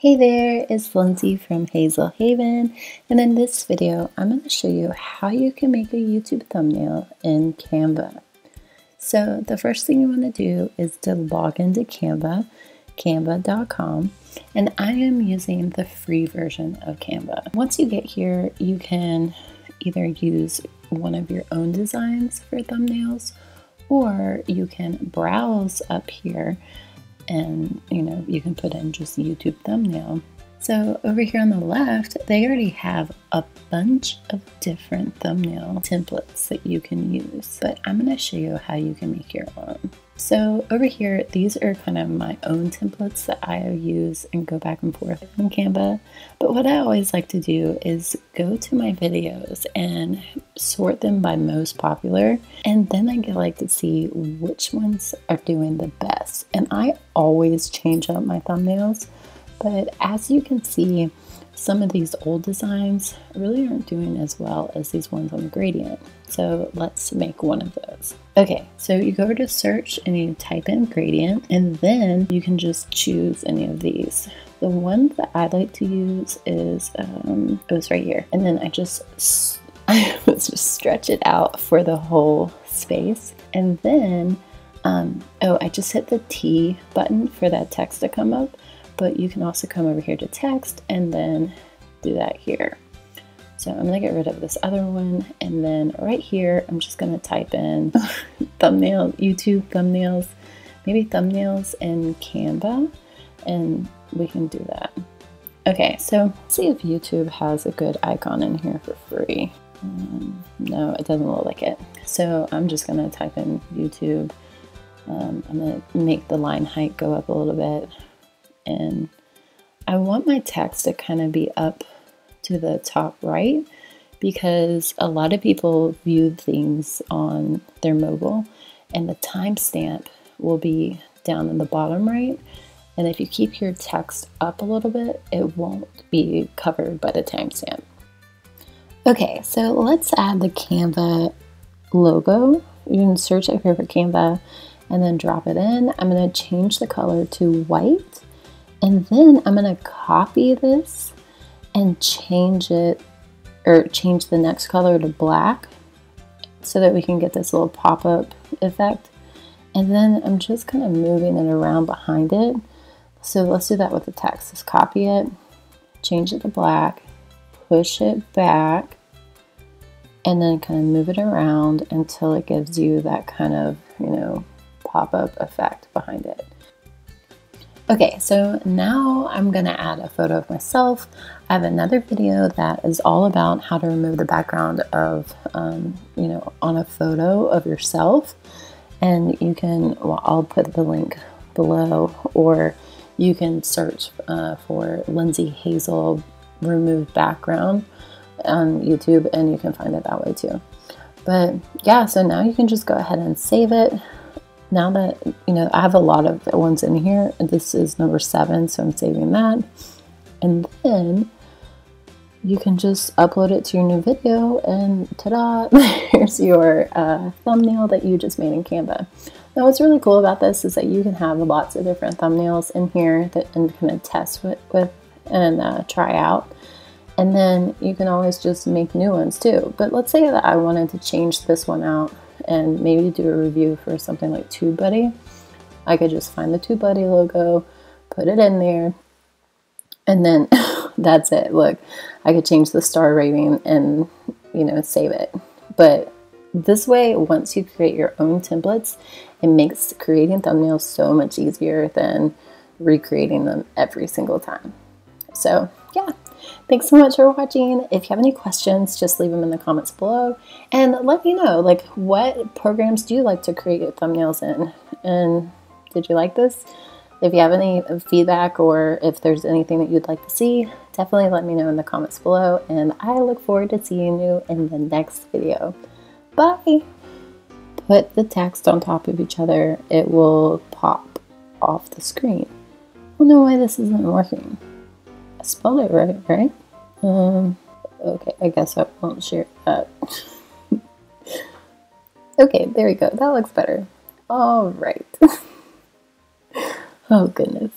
Hey there, it's Lindsey from Hazel Haven, and in this video, I'm going to show you how you can make a YouTube thumbnail in Canva. So the first thing you want to do is to log into Canva, canva.com, and I am using the free version of Canva. Once you get here, you can either use one of your own designs for thumbnails, or you can browse up here and you know you can put in just YouTube thumbnail. So over here on the left, they already have a bunch of different thumbnail templates that you can use, but I'm to show you how you can make your own. So over here, these are kind of my own templates that I use and go back and forth in Canva. But what I always like to do is go to my videos and sort them by most popular. And then I like to see which ones are doing the best. And I always change up my thumbnails. But as you can see, some of these old designs really aren't doing as well as these ones on the gradient. So let's make one of those. Okay, so you go over to search and you type in gradient and then you can just choose any of these. The one that I like to use is, um, it was right here. And then I just, I just stretch it out for the whole space. And then, um, oh, I just hit the T button for that text to come up but you can also come over here to text and then do that here. So I'm gonna get rid of this other one and then right here I'm just gonna type in thumbnail, YouTube thumbnails, maybe thumbnails in Canva and we can do that. Okay, so see if YouTube has a good icon in here for free. Um, no, it doesn't look like it. So I'm just gonna type in YouTube. Um, I'm gonna make the line height go up a little bit and I want my text to kind of be up to the top right because a lot of people view things on their mobile and the timestamp will be down in the bottom right. And if you keep your text up a little bit, it won't be covered by the timestamp. Okay, so let's add the Canva logo. You can search up here for Canva and then drop it in. I'm going to change the color to white and then I'm going to copy this and change it or change the next color to black so that we can get this little pop-up effect. And then I'm just kind of moving it around behind it. So let's do that with the text. Let's copy it, change it to black, push it back, and then kind of move it around until it gives you that kind of, you know, pop-up effect behind it. Okay, so now I'm gonna add a photo of myself. I have another video that is all about how to remove the background of, um, you know, on a photo of yourself. And you can, well, I'll put the link below, or you can search uh, for Lindsey Hazel remove background on YouTube and you can find it that way too. But yeah, so now you can just go ahead and save it now that, you know, I have a lot of ones in here. This is number seven, so I'm saving that. And then you can just upload it to your new video and ta-da, there's your uh, thumbnail that you just made in Canva. Now what's really cool about this is that you can have lots of different thumbnails in here that and kind of test with, with and uh, try out. And then you can always just make new ones too. But let's say that I wanted to change this one out and maybe do a review for something like TubeBuddy, I could just find the TubeBuddy logo, put it in there, and then that's it. Look, I could change the star rating and, you know, save it. But this way, once you create your own templates, it makes creating thumbnails so much easier than recreating them every single time. So yeah, Thanks so much for watching. If you have any questions, just leave them in the comments below and let me know like what programs do you like to create thumbnails in and did you like this? If you have any feedback or if there's anything that you'd like to see, definitely let me know in the comments below and I look forward to seeing you in the next video. Bye! Put the text on top of each other, it will pop off the screen. I don't know why this isn't working. I spelled it right, right? Um, okay, I guess I won't share that. okay, there we go. That looks better. All right. oh, goodness.